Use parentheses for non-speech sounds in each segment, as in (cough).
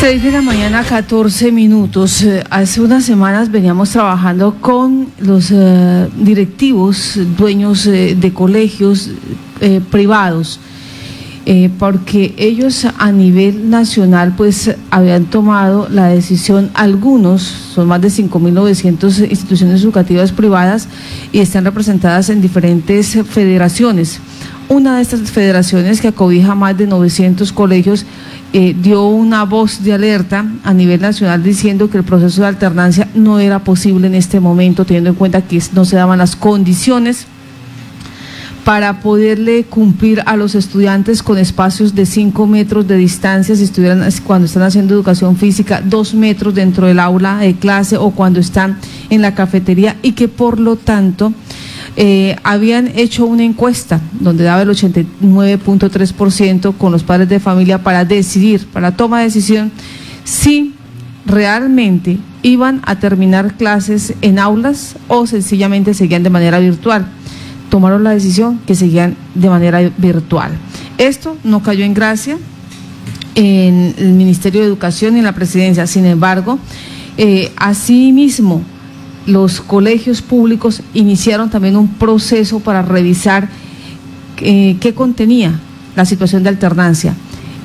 6 de la mañana, 14 minutos. Eh, hace unas semanas veníamos trabajando con los eh, directivos, dueños eh, de colegios privados, porque ellos a nivel nacional pues habían tomado la decisión, algunos, son más de 5.900 instituciones educativas privadas y están representadas en diferentes federaciones. Una de estas federaciones que acobija más de 900 colegios eh, dio una voz de alerta a nivel nacional diciendo que el proceso de alternancia no era posible en este momento, teniendo en cuenta que no se daban las condiciones para poderle cumplir a los estudiantes con espacios de 5 metros de distancia si estuvieran cuando están haciendo educación física, 2 metros dentro del aula de clase o cuando están en la cafetería y que por lo tanto eh, habían hecho una encuesta donde daba el 89.3% con los padres de familia para decidir, para toma de decisión, si realmente iban a terminar clases en aulas o sencillamente seguían de manera virtual. Tomaron la decisión que seguían de manera virtual. Esto no cayó en gracia en el Ministerio de Educación y en la presidencia. Sin embargo, eh, asimismo, los colegios públicos iniciaron también un proceso para revisar eh, qué contenía la situación de alternancia.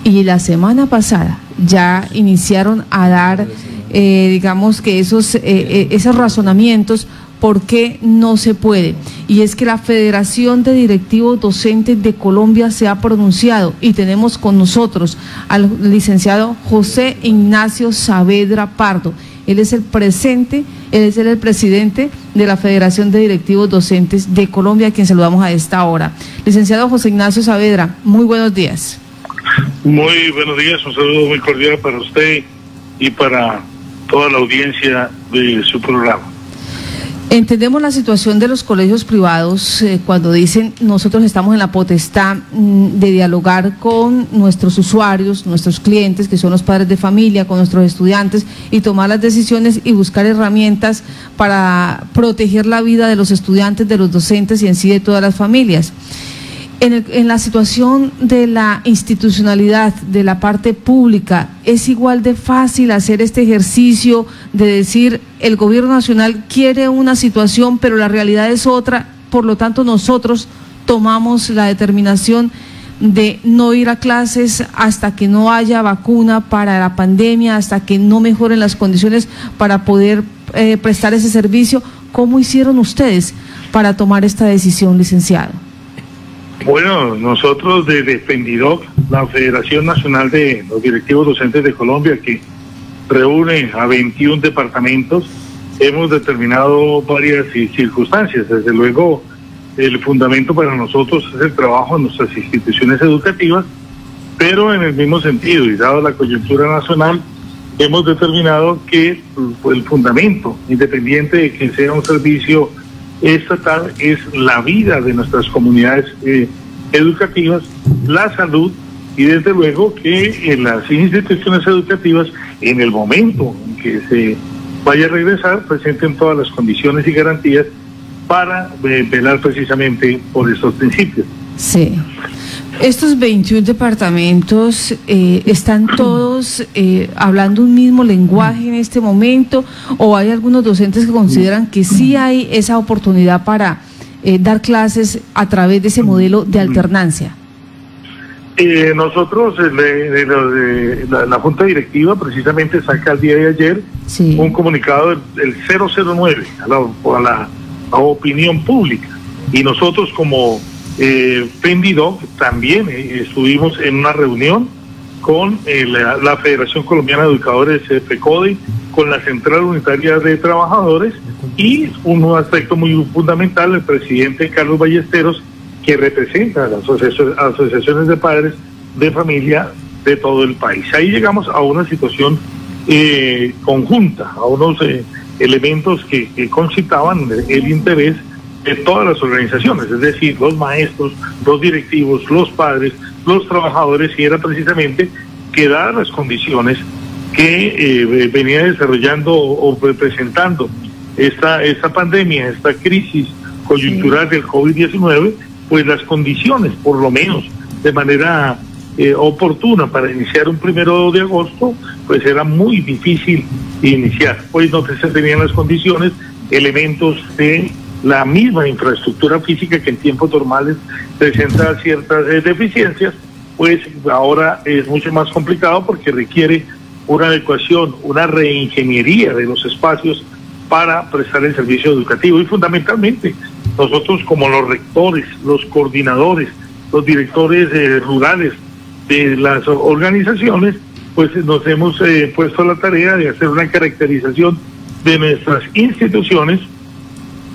Y la semana pasada ya iniciaron a dar, eh, digamos que esos, eh, esos razonamientos por qué no se puede. Y es que la Federación de Directivos Docentes de Colombia se ha pronunciado y tenemos con nosotros al licenciado José Ignacio Saavedra Pardo. Él es el presente, es el presidente de la Federación de Directivos Docentes de Colombia, a quien saludamos a esta hora. Licenciado José Ignacio Saavedra, muy buenos días. Muy buenos días, un saludo muy cordial para usted y para toda la audiencia de su programa. Entendemos la situación de los colegios privados eh, cuando dicen nosotros estamos en la potestad mm, de dialogar con nuestros usuarios, nuestros clientes, que son los padres de familia, con nuestros estudiantes y tomar las decisiones y buscar herramientas para proteger la vida de los estudiantes, de los docentes y en sí de todas las familias en, la situación de la institucionalidad, de la parte pública, es igual de fácil hacer este ejercicio de decir el gobierno nacional quiere una situación, pero la realidad es otra, por lo tanto nosotros tomamos la determinación de no ir a clases hasta que no haya vacuna para la pandemia, hasta que no mejoren las condiciones para poder eh, prestar ese servicio. ¿Cómo hicieron ustedes para tomar esta decisión, licenciado? Bueno, nosotros de Defendidoc, la Federación Nacional de los Directivos Docentes de Colombia, que reúne a 21 departamentos, hemos determinado varias circunstancias. Desde luego, el fundamento para nosotros es el trabajo en nuestras instituciones educativas, pero en el mismo sentido, y dado la coyuntura nacional, hemos determinado que el fundamento, independiente de que sea un servicio estatal es la vida de nuestras comunidades eh, educativas, la salud y desde luego que en las instituciones educativas, en el momento en que se vaya a regresar, presenten todas las condiciones y garantías para eh, velar precisamente por estos principios. Sí. Estos 21 departamentos eh, están todos eh, hablando un mismo lenguaje en este momento o hay algunos docentes que consideran que sí hay esa oportunidad para eh, dar clases a través de ese modelo de alternancia. nosotros, de, la, Junta Directiva, precisamente saca el día de ayer un comunicado del, 009 a la, a la opinión pública. Y nosotros como eh, también eh, estuvimos en una reunión con eh, la, Federación Colombiana de Educadores eh, FECODE, con la Central Unitaria de Trabajadores y un aspecto muy fundamental, el presidente Carlos Ballesteros, que representa a las asociaciones de padres de familia de todo el país. Ahí llegamos a una situación conjunta, a unos elementos que concitaban el interés de todas las organizaciones, es decir, los maestros, los directivos, los padres, los trabajadores, y era precisamente que dadas las condiciones que eh, venía desarrollando o presentando esta, esta pandemia, esta crisis coyuntural del COVID-19, pues las condiciones, por lo menos de manera eh, oportuna para iniciar un primero de agosto, pues era muy difícil iniciar. Hoy no se tenían las condiciones, elementos de la misma infraestructura física que en tiempos normales presenta ciertas eh, deficiencias, pues ahora es mucho más complicado porque requiere una adecuación, una reingeniería de los espacios para prestar el servicio educativo. Y fundamentalmente nosotros como los rectores, los coordinadores, los directores eh, rurales de las organizaciones, pues nos hemos eh, puesto la tarea de hacer una caracterización de nuestras instituciones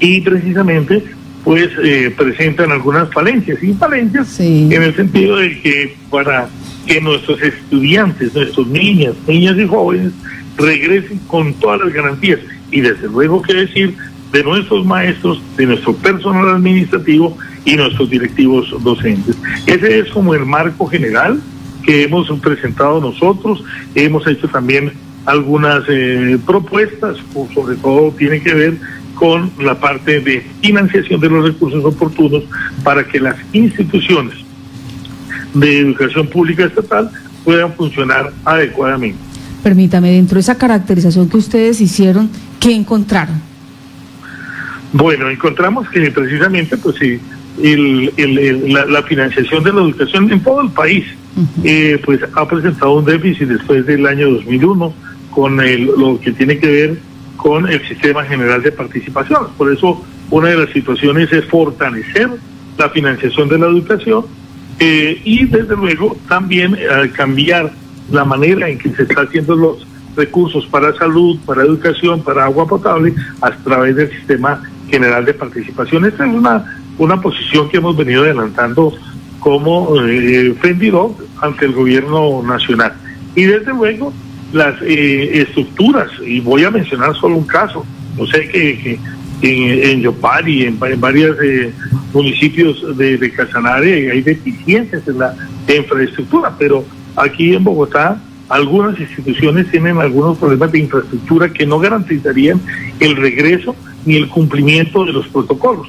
y precisamente pues eh, presentan algunas falencias y falencias en el sentido de que para que nuestros estudiantes, nuestros niñas, niñas y jóvenes regresen con todas las garantías y desde luego que decir de nuestros maestros, de nuestro personal administrativo y nuestros directivos docentes. Ese es como el marco general que hemos presentado nosotros. Hemos hecho también algunas eh, propuestas, sobre todo tiene que ver con la parte de financiación de los recursos oportunos para que las instituciones de educación pública estatal puedan funcionar adecuadamente. Permítame, dentro de esa caracterización que ustedes hicieron, ¿qué encontraron? Bueno, encontramos que precisamente pues sí, la, financiación de la educación en todo el país eh, pues ha presentado un déficit después del año 2001 con lo que tiene que ver con el sistema general de participación. Por eso una de las situaciones es fortalecer la financiación de la educación eh, y desde luego también eh, cambiar la manera en que se está haciendo los recursos para salud, para educación, para agua potable a través del sistema general de participación. Esta es una, una posición que hemos venido adelantando como eh, ante el gobierno nacional. Y desde luego las eh, estructuras, y voy a mencionar solo un caso, no sé que, en, en, Yopal en, varios eh, municipios de, de Casanare hay deficiencias en la infraestructura, pero aquí en Bogotá algunas instituciones tienen algunos problemas de infraestructura que no garantizarían el regreso ni el cumplimiento de los protocolos.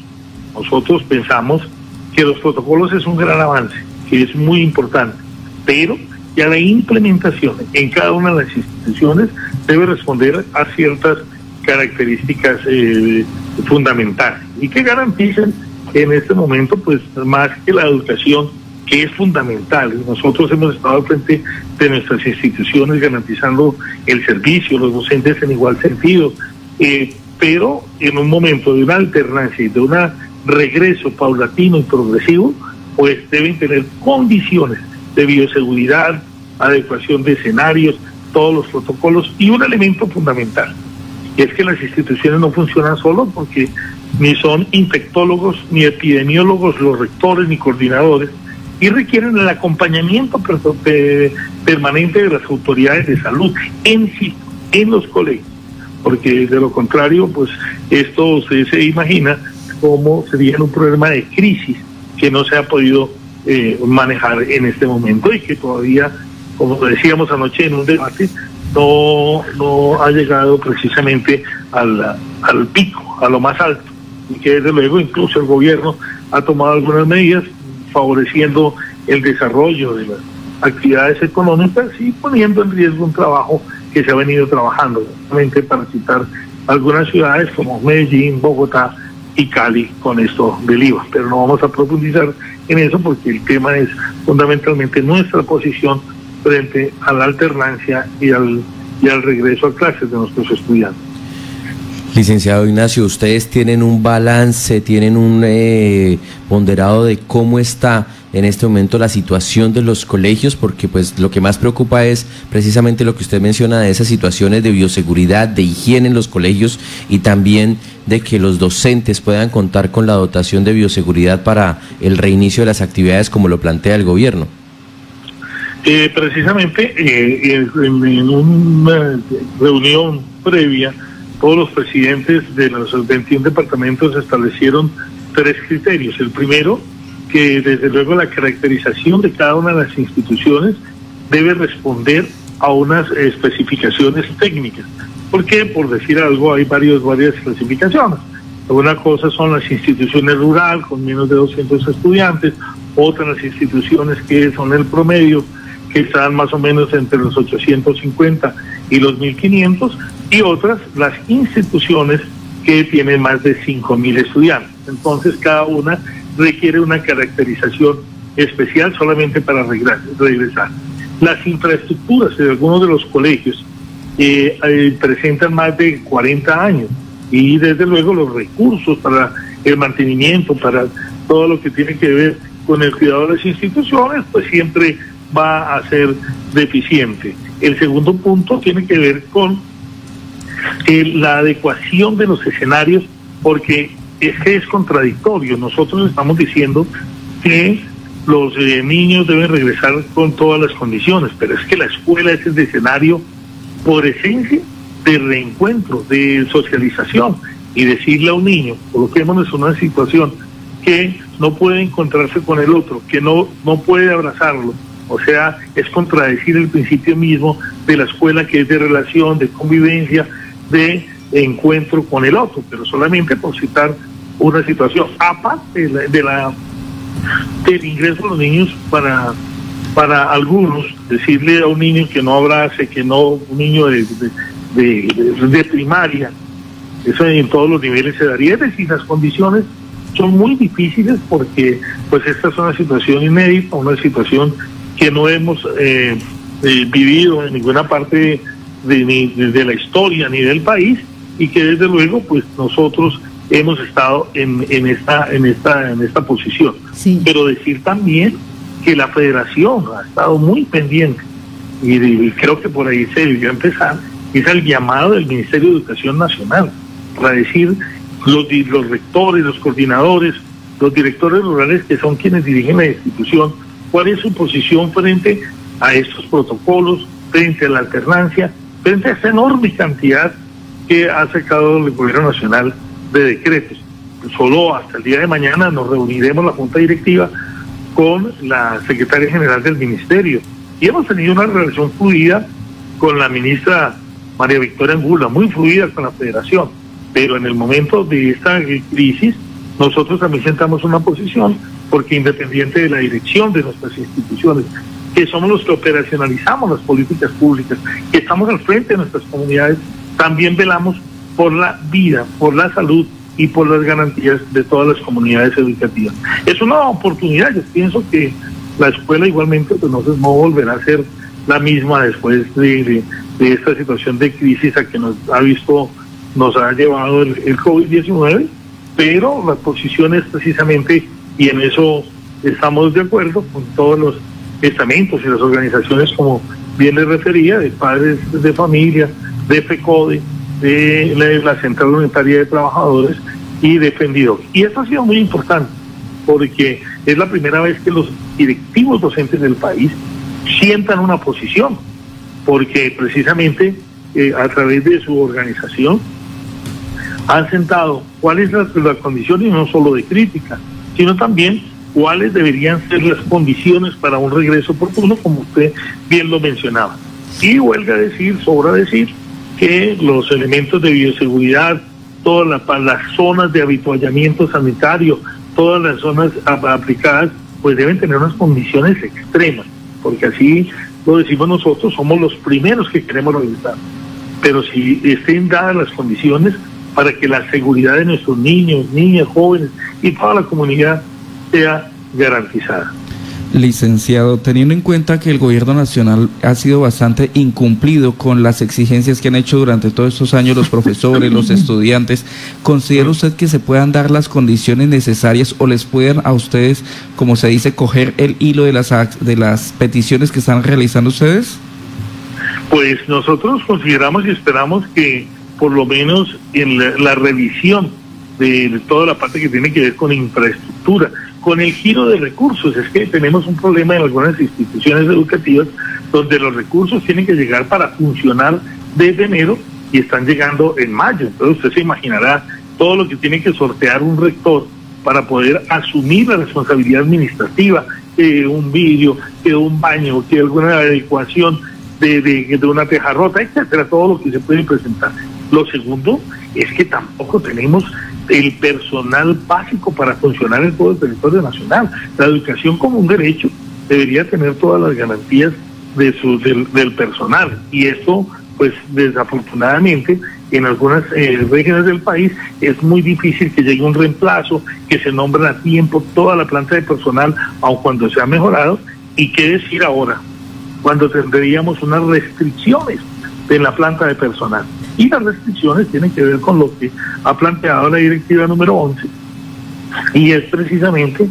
Nosotros pensamos que los protocolos es un gran avance, que es muy importante, pero ya la implementación en cada una de las instituciones debe responder a ciertas características eh, fundamentales y que garanticen en este momento, pues más que la educación, que es fundamental. Nosotros hemos estado al frente de nuestras instituciones garantizando el servicio, los docentes en igual sentido, eh, pero en un momento de una alternancia y de un regreso paulatino y progresivo, pues deben tener condiciones de bioseguridad, adecuación de escenarios, todos los protocolos y un elemento fundamental, y es que las instituciones no funcionan solo porque ni son infectólogos, ni epidemiólogos, los rectores, ni coordinadores, y requieren el acompañamiento permanente de las autoridades de salud en sí, en los colegios porque de lo contrario, pues esto se, imagina como sería un problema de crisis que no se ha podido eh, manejar en este momento y que todavía, como decíamos anoche en un debate, no, no ha llegado precisamente al, al pico, a lo más alto, y que desde luego incluso el gobierno ha tomado algunas medidas favoreciendo el desarrollo de las actividades económicas y poniendo en riesgo un trabajo que se ha venido trabajando, para citar algunas ciudades como Medellín, Bogotá y Cali con esto del IVA. Pero no vamos a profundizar en eso porque el tema es fundamentalmente nuestra posición frente a la alternancia y al, y al regreso a clases de nuestros estudiantes. Licenciado Ignacio, ustedes tienen un balance, tienen un eh, ponderado de cómo está en este momento la situación de los colegios, porque pues lo que más preocupa es precisamente lo que usted menciona de esas situaciones de bioseguridad, de higiene en los colegios y también de que los docentes puedan contar con la dotación de bioseguridad para el reinicio de las actividades como lo plantea el gobierno. Eh, precisamente eh, en una reunión previa, todos los presidentes de los 21 departamentos establecieron tres criterios. El primero, que desde luego la caracterización de cada una de las instituciones debe responder a unas especificaciones técnicas. Porque, por decir algo, hay varios, varias clasificaciones. Una cosa son las instituciones rurales con menos de 200 estudiantes, otras instituciones que son el promedio, que están más o menos entre los 850 y los 1500, y otras las instituciones que tienen más de 5000 estudiantes. Entonces, cada una requiere una caracterización especial solamente para regresar. Las infraestructuras de algunos de los colegios eh, eh, presentan más de 40 años y desde luego los recursos para el mantenimiento, para todo lo que tiene que ver con el cuidado de las instituciones, pues siempre va a ser deficiente. El segundo punto tiene que ver con eh, la adecuación de los escenarios, porque es que es contradictorio. Nosotros estamos diciendo que los eh, niños deben regresar con todas las condiciones, pero es que la escuela es el escenario por esencia de reencuentro, de socialización, y decirle a un niño, coloquémonos en una situación que no puede encontrarse con el otro, que no, no puede abrazarlo, o sea, es contradecir el principio mismo de la escuela que es de relación, de convivencia, de encuentro con el otro, pero solamente por citar una situación, aparte de la, del ingreso de los niños para para algunos decirle a un niño que no abrace, que no, un niño de, de, primaria, eso en todos los niveles se daría, es decir, las condiciones son muy difíciles porque pues esta es una situación inédita, una situación que no hemos eh, eh, vivido en ninguna parte de, de, la historia ni del país y que desde luego pues nosotros hemos estado en, en esta en esta en esta posición. Pero decir también que la federación ha estado muy pendiente y, creo que por ahí se debió empezar es el llamado del Ministerio de Educación Nacional para decir los, los rectores, los coordinadores, los directores rurales que son quienes dirigen la institución, cuál es su posición frente a estos protocolos, frente a la alternancia frente a esta enorme cantidad que ha sacado el gobierno nacional de decretos. Solo hasta el día de mañana nos reuniremos la Junta Directiva con la secretaria general del Ministerio y hemos tenido una relación fluida con la ministra María Victoria Angula, muy fluida con la federación, pero en el momento de esta crisis nosotros también sentamos una posición porque independiente de la dirección de nuestras instituciones, que somos los que operacionalizamos las políticas públicas, que estamos al frente de nuestras comunidades, también velamos por la vida, por la salud y por las garantías de todas las comunidades educativas. Es una oportunidad, yo pienso que la escuela igualmente pues, no, no volverá a ser la misma después de, esta situación de crisis a que nos ha visto, nos ha llevado el, el COVID-19, pero la posición es precisamente, y en eso estamos de acuerdo con todos los estamentos y las organizaciones, como bien les refería, de padres de familia, de FECODE, de la, Central Unitaria de Trabajadores y de Y esto ha sido muy importante, porque es la primera vez que los directivos docentes del país sientan una posición, porque precisamente eh, a través de su organización han sentado cuál es la, la condición y no solo de crítica, sino también cuáles deberían ser las condiciones para un regreso oportuno, como usted bien lo mencionaba. Y huelga decir, sobra decir, que los elementos de bioseguridad, todas las zonas de habituallamiento sanitario, todas las zonas aplicadas, pues deben tener unas condiciones extremas, porque así lo decimos nosotros, somos los primeros que queremos regresar. Pero si estén dadas las condiciones para que la seguridad de nuestros niños, niñas, jóvenes y toda la comunidad sea garantizada. Licenciado, teniendo en cuenta que el gobierno nacional ha sido bastante incumplido con las exigencias que han hecho durante todos estos años los profesores, los (laughs) estudiantes, ¿considera usted que se puedan dar las condiciones necesarias o les puedan a ustedes, como se dice, coger el hilo de las, de las peticiones que están realizando ustedes? Pues nosotros consideramos y esperamos que por lo menos en la revisión de toda la parte que tiene que ver con infraestructura, con el giro de recursos. Es que tenemos un problema en algunas instituciones educativas donde los recursos tienen que llegar para funcionar desde enero y están llegando en mayo. Entonces usted se imaginará todo lo que tiene que sortear un rector para poder asumir la responsabilidad administrativa de un vídeo, de un baño, de alguna adecuación de, de, de una teja rota, etcétera, todo lo que se puede presentar. Lo segundo es que tampoco tenemos el personal básico para funcionar en todo el territorio nacional. La educación como un derecho debería tener todas las garantías de su, del, personal y esto pues desafortunadamente en algunas eh, regiones del país es muy difícil que llegue un reemplazo, que se nombre a tiempo toda la planta de personal, aun cuando se ha mejorado, y qué decir ahora, cuando tendríamos unas restricciones en la planta de personal. Y las restricciones tienen que ver con lo que ha planteado la directiva número 11, y es precisamente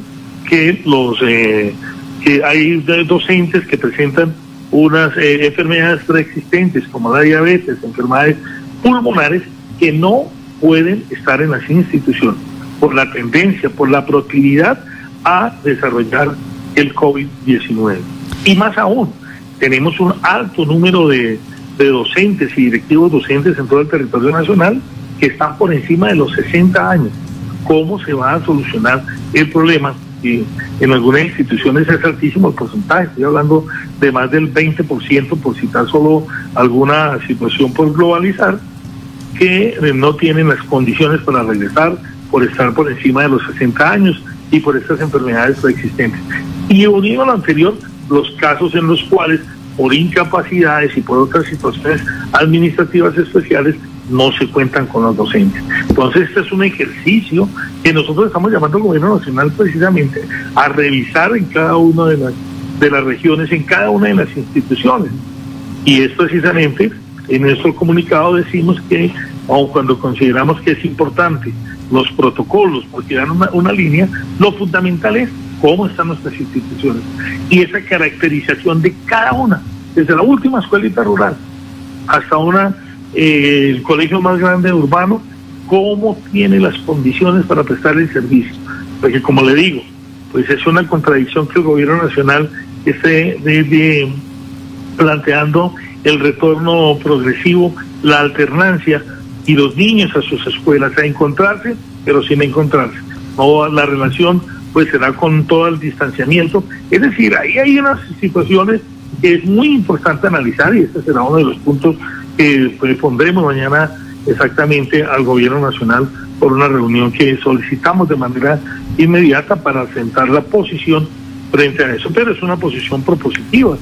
que los eh, que hay docentes que presentan unas eh, enfermedades preexistentes como la diabetes, enfermedades pulmonares que no pueden estar en las instituciones por la tendencia, por la proclividad a desarrollar el COVID-19. Y más aún, tenemos un alto número de, de docentes y directivos docentes en todo el territorio nacional que están por encima de los 60 años. ¿Cómo se va a solucionar el problema? Y en algunas instituciones es altísimo el porcentaje, estoy hablando de más del 20% por citar solo alguna situación por globalizar, que eh, no tienen las condiciones para regresar por estar por encima de los 60 años y por estas enfermedades preexistentes. Y unido a lo anterior, los casos en los cuales por incapacidades y por otras situaciones administrativas especiales no se cuentan con los docentes. Entonces, este es un ejercicio que nosotros estamos llamando al gobierno nacional precisamente a revisar en cada una de las, de las regiones, en cada una de las instituciones. Y es precisamente en nuestro comunicado decimos que, aun cuando consideramos que es importante los protocolos, porque dan una, una línea, lo fundamental es cómo están nuestras instituciones y esa caracterización de cada una, desde la última escuelita rural hasta una eh, el colegio más grande urbano, cómo tiene las condiciones para prestar el servicio. Porque como le digo, pues es una contradicción que el gobierno nacional esté de, planteando el retorno progresivo, la alternancia y los niños a sus escuelas a encontrarse, pero sin encontrarse. No, la relación pues será con todo el distanciamiento. Es decir, ahí hay unas situaciones que es muy importante analizar y este será uno de los puntos que pues, pondremos mañana exactamente al gobierno nacional por una reunión que solicitamos de manera inmediata para sentar la posición frente a eso, pero es una posición propositiva.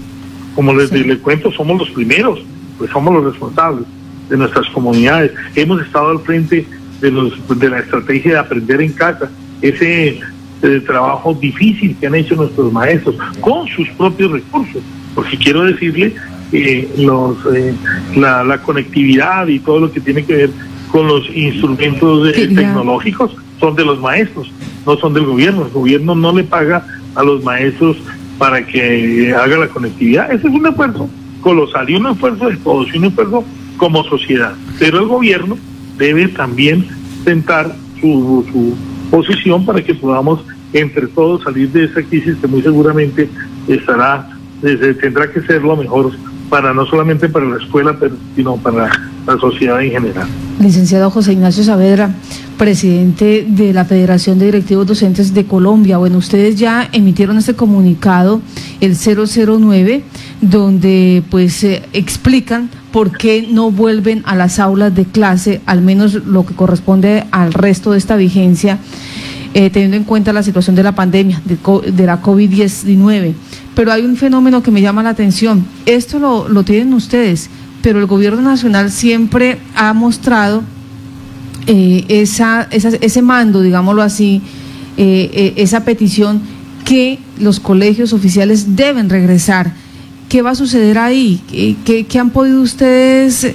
Como les, les cuento, somos los primeros, pues somos los responsables de nuestras comunidades. Hemos estado al frente de, los, de la estrategia de aprender en casa, ese eh, trabajo difícil que han hecho nuestros maestros con sus propios recursos, porque quiero decirle eh, los, eh, la, la, conectividad y todo lo que tiene que ver con los instrumentos tecnológicos son de los maestros, no son del gobierno. El gobierno no le paga a los maestros para que haga la conectividad. Ese es un esfuerzo colosal y un esfuerzo de todos y un esfuerzo como sociedad. Pero el gobierno debe también sentar su, su posición para que podamos entre todos salir de esa crisis que muy seguramente estará, tendrá que ser lo mejor para no solamente para la escuela, pero, sino para la sociedad en general. Licenciado José Ignacio Saavedra, presidente de la Federación de Directivos Docentes de Colombia. Bueno, ustedes ya emitieron este comunicado, el 009, donde pues eh, explican por qué no vuelven a las aulas de clase, al menos lo que corresponde al resto de esta vigencia, eh, teniendo en cuenta la situación de la pandemia, de, la COVID-19 pero hay un fenómeno que me llama la atención. Esto lo, tienen ustedes, pero el gobierno nacional siempre ha mostrado eh, esa, ese mando, digámoslo así, eh, esa petición que los colegios oficiales deben regresar. ¿Qué va a suceder ahí? ¿Qué, han podido ustedes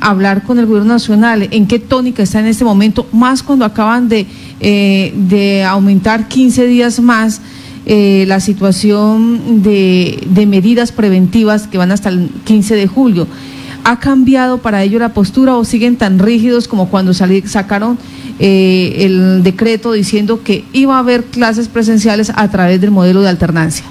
hablar con el gobierno nacional? ¿En qué tónica está en este momento? Más cuando acaban de, de aumentar 15 días más eh, la situación de, medidas preventivas que van hasta el 15 de julio. ¿Ha cambiado para ello la postura o siguen tan rígidos como cuando sacaron eh, el decreto diciendo que iba a haber clases presenciales a través del modelo de alternancia?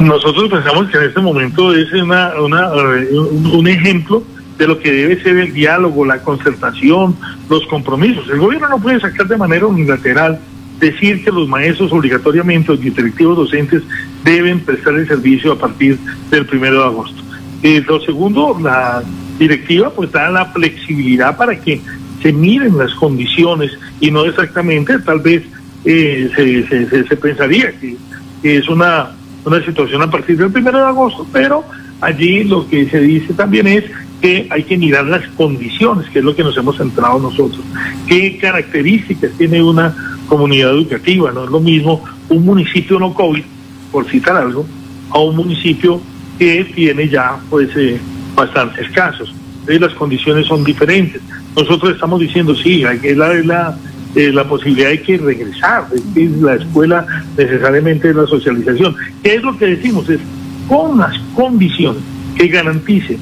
Nosotros pensamos que en este momento es una, un ejemplo de lo que debe ser el diálogo, la concertación, los compromisos. El gobierno no puede sacar de manera unilateral decir que los maestros obligatoriamente, los directivos docentes, deben prestar el servicio a partir del primero de agosto. Eh, lo segundo, la, directiva pues da la flexibilidad para que se miren las condiciones y no exactamente tal vez eh, se, se, pensaría que, es una, una situación a partir del primero de agosto, pero allí lo que se dice también es que hay que mirar las condiciones, que es lo que nos hemos centrado nosotros. ¿Qué características tiene una comunidad educativa? No es lo mismo un municipio no COVID, por citar algo, a un municipio que tiene ya pues eh, bastantes casos. Las condiciones son diferentes. Nosotros estamos diciendo, sí, que la, la, eh, la posibilidad de que regresar, de la escuela necesariamente es la socialización. ¿Qué es lo que decimos? Es con las condiciones que garanticen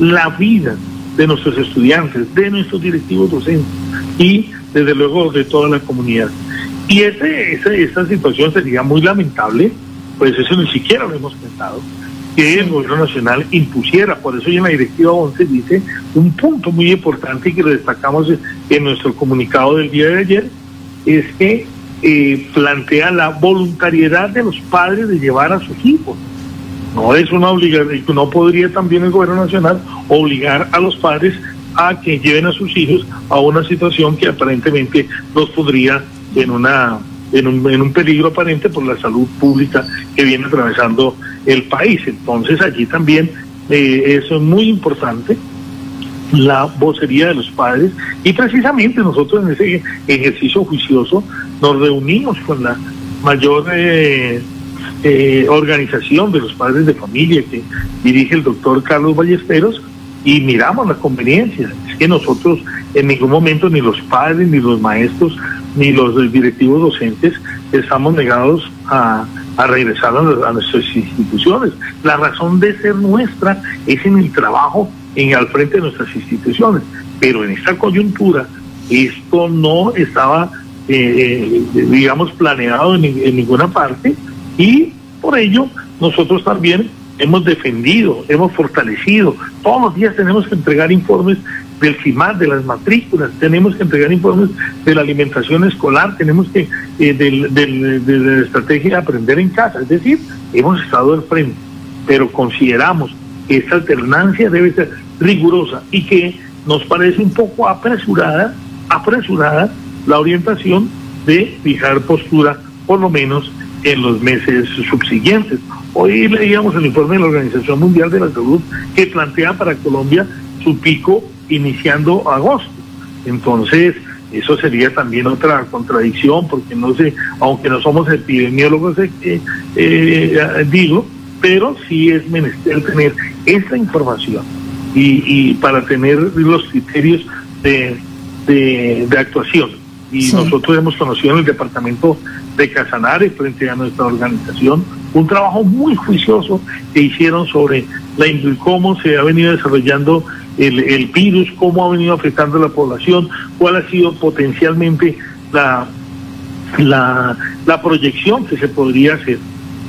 la vida de nuestros estudiantes, de nuestros directivos docentes y desde luego de toda la comunidad. Y ese, ese, esta situación sería muy lamentable, pues eso ni siquiera lo hemos pensado, que el gobierno nacional impusiera, por eso en la directiva 11 dice un punto muy importante que lo destacamos en nuestro comunicado del día de ayer, es que eh, plantea la voluntariedad de los padres de llevar a sus hijos no es una obligación, no podría también el gobierno nacional obligar a los padres a que lleven a sus hijos a una situación que aparentemente los podría en una en un, en un peligro aparente por la salud pública que viene atravesando el país. Entonces allí también eh, es muy importante la vocería de los padres y precisamente nosotros en ese ejercicio juicioso nos reunimos con la mayor eh, eh, organización de los padres de familia que dirige el doctor Carlos Ballesteros y miramos la conveniencia. Es que nosotros en ningún momento, ni los padres, ni los maestros, ni los directivos docentes, estamos negados a, regresar a, nuestras instituciones. La razón de ser nuestra es en el trabajo en al frente de nuestras instituciones. Pero en esta coyuntura, esto no estaba, eh, eh, digamos, planeado en, ninguna parte y por ello nosotros también hemos defendido, hemos fortalecido. Todos los días tenemos que entregar informes del CIMAR, de las matrículas, tenemos que entregar informes de la alimentación escolar, tenemos que, eh, de la estrategia de aprender en casa. Es decir, hemos estado al frente, pero consideramos que esta alternancia debe ser rigurosa y que nos parece un poco apresurada, apresurada la orientación de fijar postura, por lo menos en los meses subsiguientes. Hoy leíamos el informe de la Organización Mundial de la Salud que plantea para Colombia su pico iniciando agosto. Entonces, eso sería también otra contradicción, porque no sé, aunque no somos epidemiólogos, eh, eh, digo, pero sí es menester tener esa información y, para tener los criterios de, de actuación y nosotros hemos conocido en el departamento de Casanare frente a nuestra organización un trabajo muy juicioso que hicieron sobre la cómo se ha venido desarrollando el, el virus, cómo ha venido afectando a la población, cuál ha sido potencialmente la, la, la proyección que se podría hacer.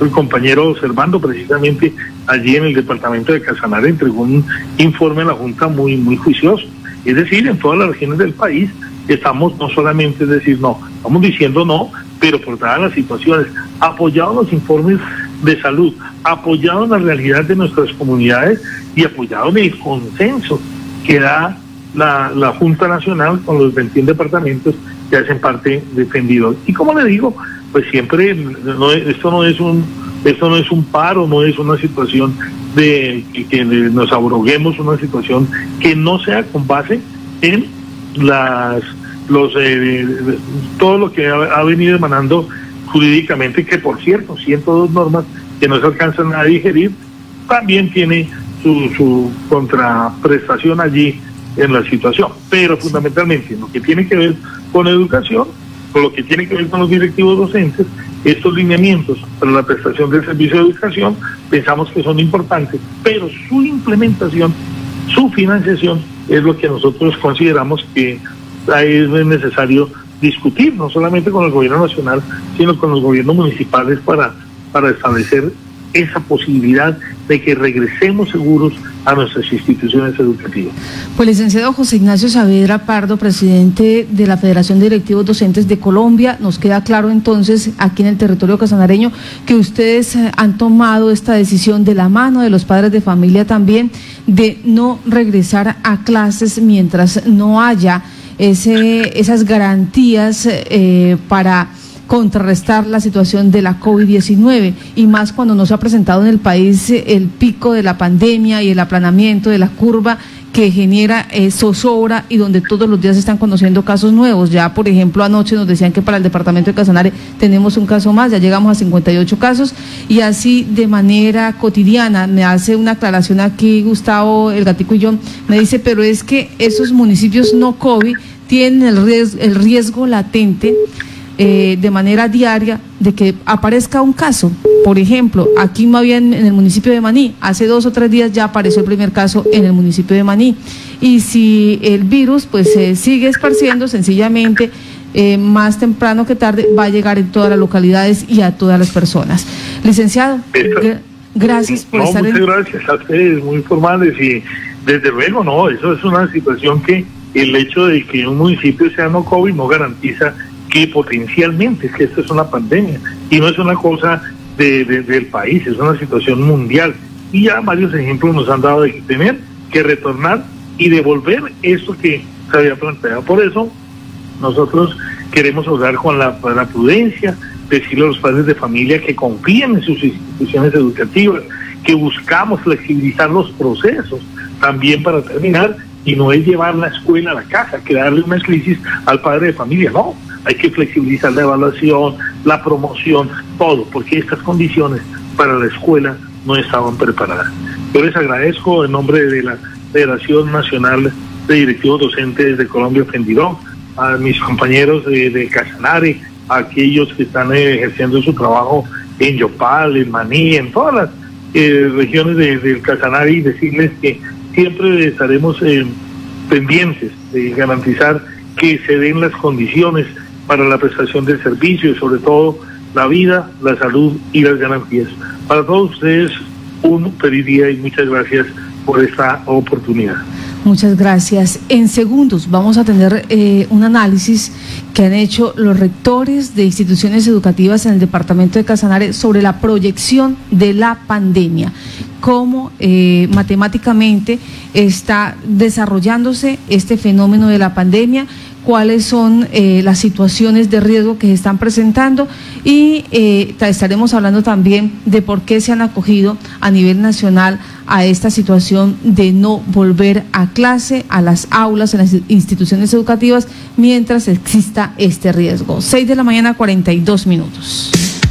El compañero observando precisamente allí en el departamento de Casanare entregó un informe a la Junta muy, muy juicioso. Es decir, en todas las regiones del país estamos no solamente decir no, estamos diciendo no, pero por todas las situaciones, apoyados los informes de salud, apoyados la realidad de nuestras comunidades y apoyados el consenso que da la, la Junta Nacional con los 21 departamentos que hacen parte defendidos. Y como le digo, pues siempre esto no es un esto no es un paro, no es una situación de que nos abroguemos una situación que no sea con base en las los eh, todo lo que ha, venido emanando jurídicamente, que por cierto, 102 normas que no se alcanzan a digerir, también tiene su, su contraprestación allí en la situación. Pero fundamentalmente, lo que tiene que ver con educación, con lo que tiene que ver con los directivos docentes, estos lineamientos para la prestación del servicio de educación, pensamos que son importantes, pero su implementación, su financiación, es lo que nosotros consideramos que es necesario discutir, no solamente con el gobierno nacional, sino con los gobiernos municipales para, para establecer esa posibilidad de que regresemos seguros a nuestras instituciones educativas. Pues licenciado José Ignacio Saavedra Pardo, presidente de la Federación de Directivos Docentes de Colombia, nos queda claro entonces aquí en el territorio casanareño que ustedes han tomado esta decisión de la mano de los padres de familia también de no regresar a clases mientras no haya ese, esas garantías eh, para contrarrestar la situación de la COVID-19 y más cuando no se ha presentado en el país el pico de la pandemia y el aplanamiento de la curva que genera eh, zozobra y donde todos los días se están conociendo casos nuevos. Ya, por ejemplo, anoche nos decían que para el departamento de Casanare tenemos un caso más, ya llegamos a 58 casos y así de manera cotidiana. Me hace una aclaración aquí Gustavo, el gatico y yo, me dice, pero es que esos municipios no COVID tienen el riesgo, el riesgo latente eh, de manera diaria de que aparezca un caso. Por ejemplo, aquí no había en, el municipio de Maní, hace dos o tres días ya apareció el primer caso en el municipio de Maní. Y si el virus pues se sigue esparciendo, sencillamente eh, más temprano que tarde va a llegar en todas las localidades y a todas las personas. Licenciado, gracias por estar muchas gracias a ustedes, muy formales y desde luego no, eso es una situación que el hecho de que un municipio sea no COVID no garantiza que potencialmente, es que esto es una pandemia y no es una cosa de, del país, es una situación mundial. Y ya varios ejemplos nos han dado de tener que retornar y devolver esto que se había planteado. Por eso nosotros queremos hablar con la, la prudencia, decirle a los padres de familia que confíen en sus instituciones educativas, que buscamos flexibilizar los procesos también para terminar y no es llevar la escuela a la casa, que darle una crisis al padre de familia, no, hay que flexibilizar la evaluación, la promoción, todo, porque estas condiciones para la escuela no estaban preparadas. Yo les agradezco en nombre de la Federación Nacional de Directivos Docentes de Colombia, Fendirón, a mis compañeros de, de Casanare, a aquellos que están ejerciendo su trabajo en Yopal, en Maní, en todas las eh, regiones del Casanare y decirles que siempre estaremos eh, pendientes de garantizar que se den las condiciones para la prestación del servicio y sobre todo la vida, la salud y las garantías. Para todos ustedes, un feliz día y muchas gracias por esta oportunidad. Muchas gracias. En segundos vamos a tener eh, un análisis que han hecho los rectores de instituciones educativas en el departamento de Casanare sobre la proyección de la pandemia, cómo eh, matemáticamente está desarrollándose este fenómeno de la pandemia, cuáles son eh, las situaciones de riesgo que se están presentando y eh, estaremos hablando también de por qué se han acogido a nivel nacional a esta situación de no volver a clase, a las aulas, en las instituciones educativas, mientras exista este riesgo. 6 de la mañana, 42 minutos.